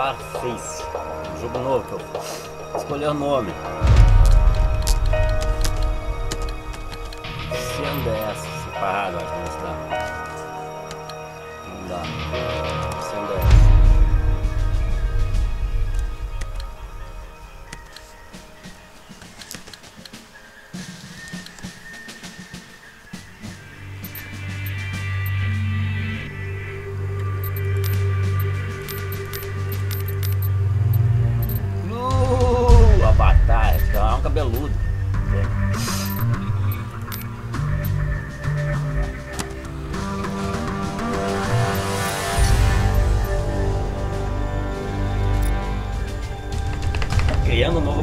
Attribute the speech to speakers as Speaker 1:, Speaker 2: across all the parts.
Speaker 1: Warface. Um jogo novo que eu escolhi o nome. CNDS, separado, acho que não dá. Não dá.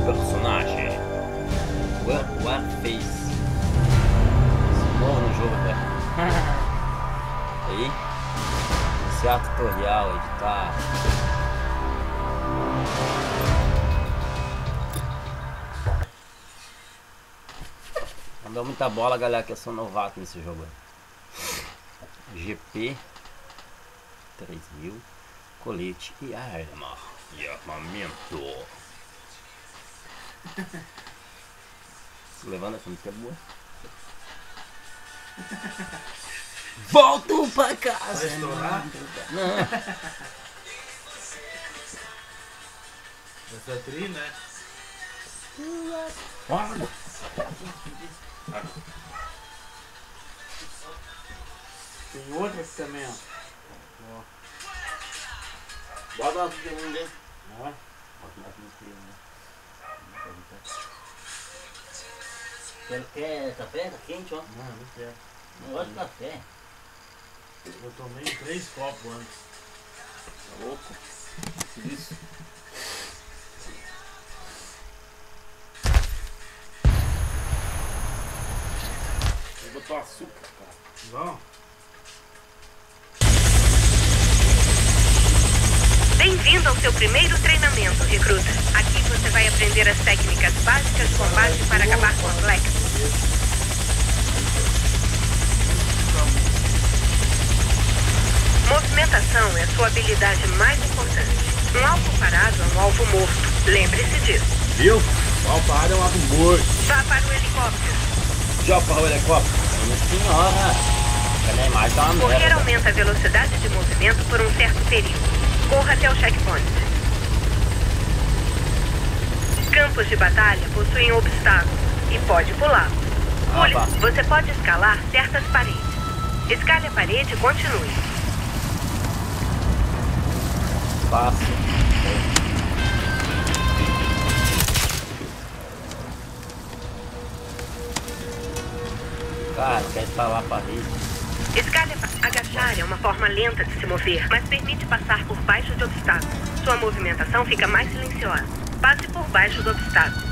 Speaker 1: Personagem. War, Warface. Esse novo no jogo, velho. Aí. Iniciar tutorial, editar. Não deu muita bola, galera, que eu sou novato nesse jogo. GP 3000, colete e arma. E armamento. Levando essa música é boa. Volto pra casa!
Speaker 2: Vai estourar?
Speaker 1: Não,
Speaker 2: Essa tri, né?
Speaker 1: Olha.
Speaker 2: Tem outras também, ó. Ó.
Speaker 1: Bota uma música aí.
Speaker 2: Ó.
Speaker 1: Bota uma música aí, né? Quer, quer café? Tá quente, ó.
Speaker 2: Não, não quero.
Speaker 1: Não gosto de café.
Speaker 2: Eu tomei três copos antes.
Speaker 1: Tá louco? Isso. Vou botar açúcar, cara.
Speaker 2: Bom,
Speaker 3: Bem-vindo ao seu primeiro treinamento, recruta. Aprender as técnicas básicas de combate para acabar com a Black. Movimentação é a sua habilidade mais importante. Um alvo parado é um alvo morto. Lembre-se disso.
Speaker 1: Viu? Qual parada é um lado morto.
Speaker 3: Vá para o helicóptero.
Speaker 1: Já para o helicóptero. Minha senhora. Cadê a imagem? Tá uma
Speaker 3: Correr
Speaker 1: merda.
Speaker 3: aumenta a velocidade de movimento por um certo período. Corra até o checkpoint. Campos de batalha possuem obstáculos e pode pular. Pule.
Speaker 1: Ah.
Speaker 3: Você pode escalar certas paredes. Escale a parede e continue.
Speaker 1: Fácil. Cara, quer.
Speaker 3: Escale a pa- Agachar é uma forma lenta de se mover, mas permite passar por baixo de obstáculos. Sua movimentação fica mais silenciosa. Passe por baixo do obstáculo.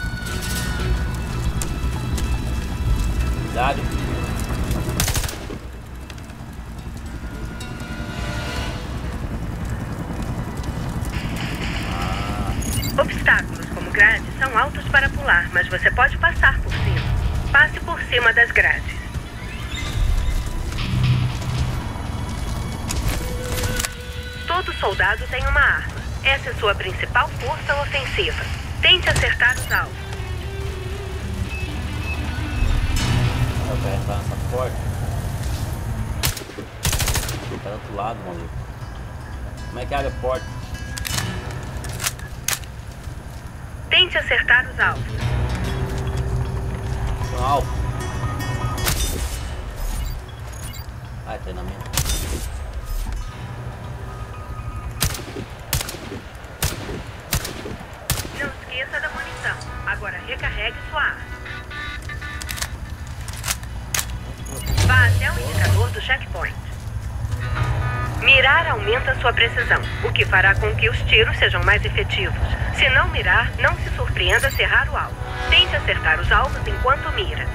Speaker 1: Cuidado.
Speaker 3: Obstáculos como grades são altos para pular, mas você pode passar por cima. Passe por cima das grades. Todo soldado tem uma arma. Essa é sua principal força ofensiva. Tente acertar os alvos.
Speaker 1: Eu quero entrar nessa porta. Tá do outro lado, maluco. Como é que abre a porta?
Speaker 3: Tente acertar os alvos.
Speaker 1: Tem um alvo. Ah, treinamento.
Speaker 3: Arma. Vá até o indicador do checkpoint. Mirar aumenta sua precisão, o que fará com que os tiros sejam mais efetivos. Se não mirar, não se surpreenda se errar o alvo. Tente acertar os alvos enquanto mira.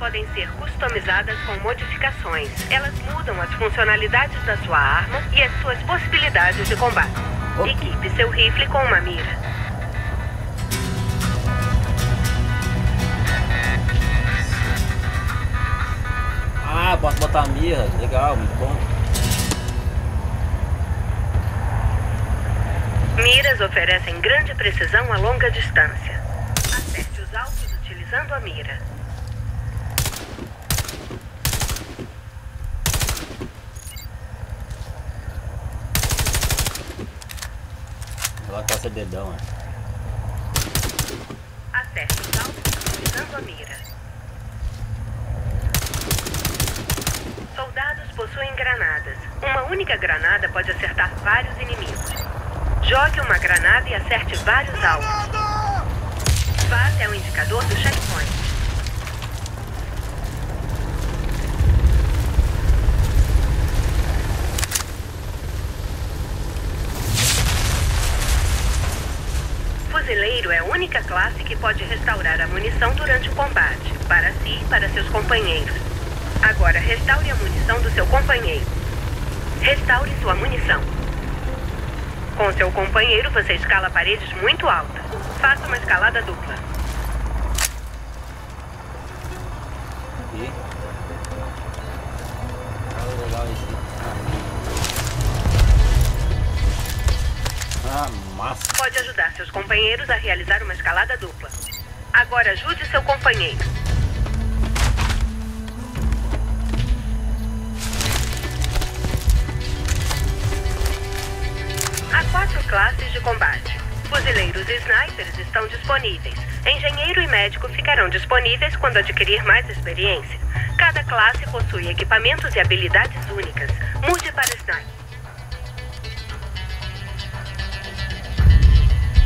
Speaker 3: Podem ser customizadas com modificações. Elas mudam as funcionalidades da sua arma e as suas possibilidades de combate. Equipe seu rifle com uma mira.
Speaker 1: Ah, posso botar a mira. Legal, muito bom.
Speaker 3: Miras oferecem grande precisão a longa distância. Acerte os alvos utilizando a mira.
Speaker 1: Ela tá seu dedão, né?
Speaker 3: Acerte utilizando a mira. Soldados possuem granadas. Uma única granada pode acertar vários inimigos. Jogue uma granada e acerte vários alvos. Vá até o indicador do checkpoint. É a única classe que pode restaurar a munição durante o combate, para si e para seus companheiros. Agora, restaure a munição do seu companheiro. Restaure sua munição. Com seu companheiro, você escala paredes muito altas. Faça uma escalada dupla.
Speaker 1: Aqui. Ah, legal esse.
Speaker 3: Pode ajudar seus companheiros a realizar uma escalada dupla. Agora ajude seu companheiro. Há quatro classes de combate. Fuzileiros e snipers estão disponíveis. Engenheiro e médico ficarão disponíveis quando adquirir mais experiência. Cada classe possui equipamentos e habilidades únicas. Mude para sniper.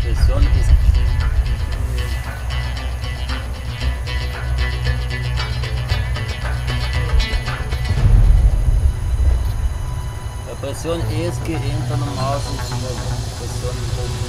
Speaker 1: Pressione esse. Eu pressiono esse que entra no. Pressione um pouquinho.